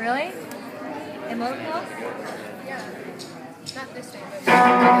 Really? In local? Yeah. Not this day,